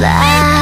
that